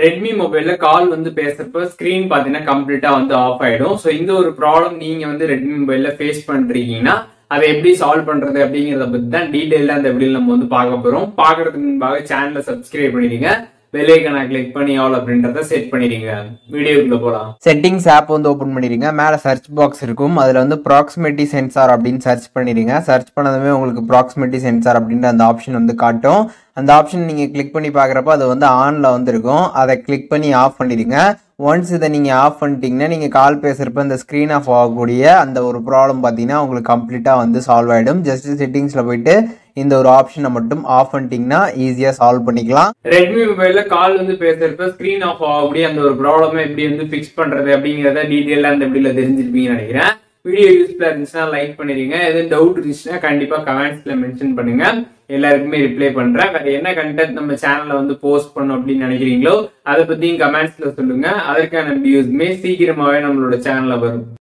Redmi மொபைல்ல கால் வந்து பேசுறப்ப ஸ்கிரீன் பாத்தீங்கன்னா கம்ப்ளீட்டா வந்து ஆஃப் ஆயிடும். ஸோ இந்த ஒரு ப்ராப்ளம் நீங்க வந்து ரெட்மி மொபைல்ல ஃபேஸ் பண்றீங்கன்னா அதை எப்படி சால்வ் பண்றது அப்படிங்கறத பத்தி தான் டீடைல்டா அந்த வீடியோ நம்ம வந்து பார்க்க போறோம். பாக்குறதுக்கு முன்பாக சேனலை சப்ஸ்கிரைப் பண்ணிடுங்க. பெல்லைக்கனை கிளிக் பண்ணி ஆல் அப்படின்றத செட் பண்ணிடுங்க. வீடியோக்குள்ள போலாம். செட்டிங்ஸ் ஆப் வந்து ஓப்பன் பண்ணிடுங்க. மேலே சர்ச் பாக்ஸ் இருக்கும். அதில் வந்து ப்ராக்சிமிட்டி சென்சார் அப்படின்னு சர்ச் பண்ணிடுங்க. சர்ச் பண்ணதுமே உங்களுக்கு ப்ராக்சிமிட்டி சென்சார் அப்படின்ற அந்த ஆப்ஷன் வந்து காட்டும். அந்த ஆப்ஷன் நீங்கள் கிளிக் பண்ணி பார்க்குறப்ப அது வந்து ஆனில் வந்திருக்கும். அதை கிளிக் பண்ணி ஆஃப் பண்ணிடுங்க. ஒன்ஸ் இதை நீங்கள் ஆஃப் பண்ணிட்டீங்கன்னா நீங்கள் கால் பேசுகிறப்ப அந்த ஸ்க்ரீன் ஆஃப் ஆகக்கூடிய அந்த ஒரு ப்ராப்ளம் பார்த்தீங்கன்னா உங்களுக்கு கம்ப்ளீட்டாக வந்து சால்வ் ஆகிடும் ஜஸ்ட் செட்டிங்ஸில் போயிட்டு இந்த ஒரு ஆப்ஷனை மட்டும் ஆஃப் பண்ணிட்டீங்கன்னா ஈஸியாக சால்வ் பண்ணிக்கலாம். ரெட்மி மொபைலில் கால் வந்து பேசுகிறப்ப ஸ்க்ரீன் ஆஃப் ஆகக்கூடிய அந்த ஒரு ப்ராப்ளமே எப்படி வந்து ஃபிக்ஸ் பண்ணுறது அப்படிங்கிறத டீட்டெயிலாக அந்த வீடியோவில் தெரிஞ்சிருப்பீங்கன்னு நினைக்கிறேன். வீடியோ யூஸ்ஃபுல்லாக இருந்துச்சுன்னா லைக் பண்ணிடுங்க. எதுவும் டவுட் இருந்துச்சுன்னா கண்டிப்பாக கமெண்ட்ஸில் மென்ஷன் பண்ணுங்கள் எல்லாருக்குமே ரிப்ளை பண்றேன். வேற என்ன கண்டென்ட் நம்ம சேனல்ல வந்து போஸ்ட் பண்ணும் அப்படின்னு நினைக்கிறீங்களோ அதை பத்தியும் கமெண்ட்ஸ்ல சொல்லுங்க. அதற்கான வியூஸ்மே சீக்கிரமாவே நம்மளோட சேனல்ல வரும்.